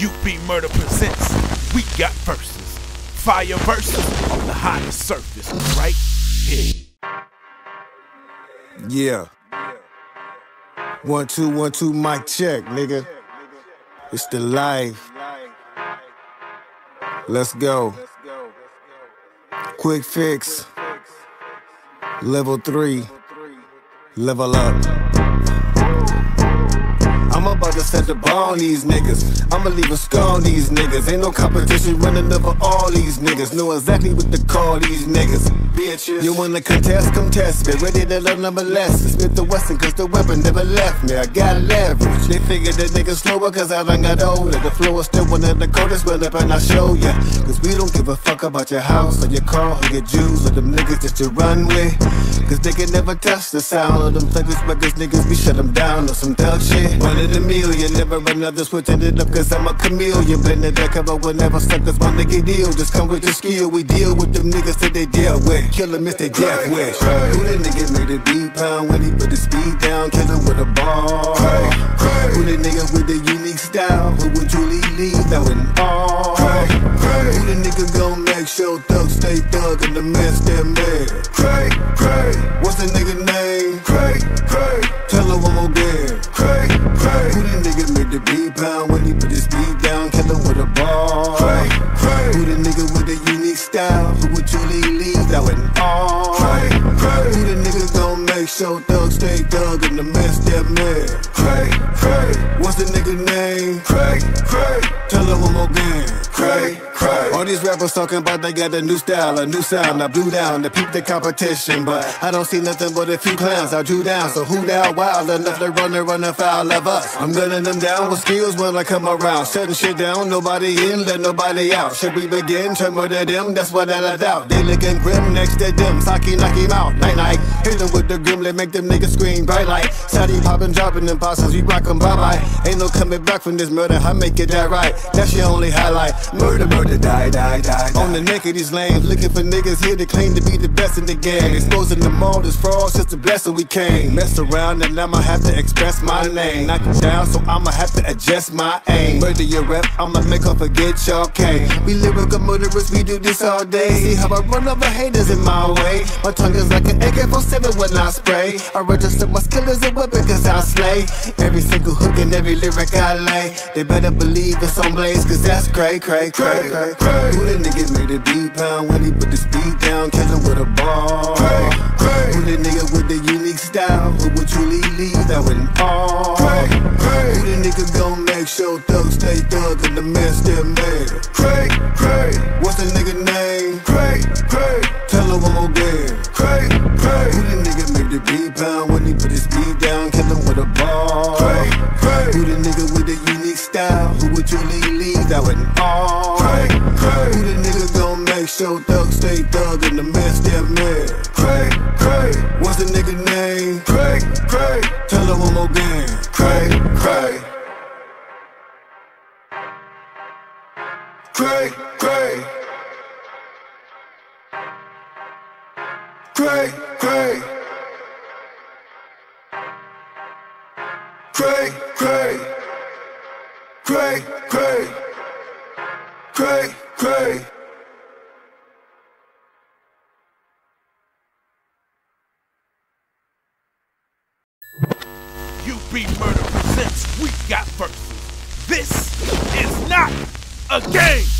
UBMurda presents We Got Verses. Fire verses on the hottest surface, right here. Yeah. One, two, one, two, mic check, nigga. It's the life. Let's go. Quick fix. Level three. Level up. I'm about to set the ball on these niggas. I'ma leave a scar on these niggas. Ain't no competition running over all these niggas. Know exactly what to call these niggas. Bitches. You wanna contest? Come test me. Ready to love number less. Smith the Wesson, cause the weapon never left me. I got leverage. They figured that niggas slower, cause I done got older. The flow is still one of the coldest, well up and I show ya. Cause we don't give a fuck about your house or your car or your jewels or them niggas that you run with. Cause they can never touch the sound of them thuggers, buggers, niggas. We shut them down or some thug shit. In a million, never another switching it up cause I'm a chameleon. Blend the deck cover whenever suckers want to get deal. Just come with the skill, we deal with them niggas that they deal with. Kill them if they death wish. Who the nigga made it beat pound when he put the speed down? Kill him with a ball. Who the nigga with the unique style? Who would truly leave that with all? Who the nigga gon' make sure thugs stay thug and the man stay man? Kray, kray. What's the nigga name? Kray, the beat pound when he put his speed down? Kill him with a ball. Kray, kray. Who the nigga with the unique style? Who would truly leave that with all? Kray, kray. Who the nigga gon' make sure thugs stay thug and the man stay man? Kray, kray. What's the nigga name? Kray, kray. Tell him one more again. These rappers talking about they got a new style, a new sound. I blew down to peep the competition, but I don't see nothing but a few clowns. I drew down, so who down wild enough to run and run afoul of us? I'm gunning them down with skills when I come around. Shutting shit down, nobody in, let nobody out. Should we begin? Turn more to them, that's what I doubt. They looking grim next to them. Saki knock him out. Night night. Hit them with the grimlet, make them niggas scream bright light. Saudi popping, dropping them bosses, we rock 'em bye bye. Ain't no coming back from this murder, I make it that right. That's your only highlight. Murder, murder, die, die, die. die. On the neck of these lanes, looking for niggas here to claim to be the best in the game. Exposing them all this fraud, just a blessing we came. Mess around and I'ma have to express my name. Knock it down, so I'ma have to adjust my aim. Murder your rep, I'ma make her forget y'all came. We lyrical murderers, we do this all day. See how I run over haters in my way. My tongue is like an AK-47 when I spray. I register my skill as a weapon cause I slay. Every single hook and every lyric I lay. They better believe it's on blaze cause that's kray, kray, kray, kray, kray. Who the nigga made it beat pound when he put the speed down? Him with a ball. Kray, kray. Who the nigga with the unique style? Who would truly leave that with all? Kray, kray. Who the nigga gon' make sure thugs stay thug and the man still man? Kray, kray. What's the nigga name? Kray, kray. Tell him one more again. Kray, kray. Who the nigga made the beat pound when he put his speed down? Kill him with a ball. Kray, kray. Who the nigga with the unique style? Who would truly leave that with all? Make sure thugs stay thug and the man still man? Kray, kray. What's the nigga name? Kray, kray. Tell him one more again. Kray, kray. Kray, kray. Kray, kray. Kray, kray. Kray, kray. Kray, kray. UB Murder presents We Got Verses. This is not a game.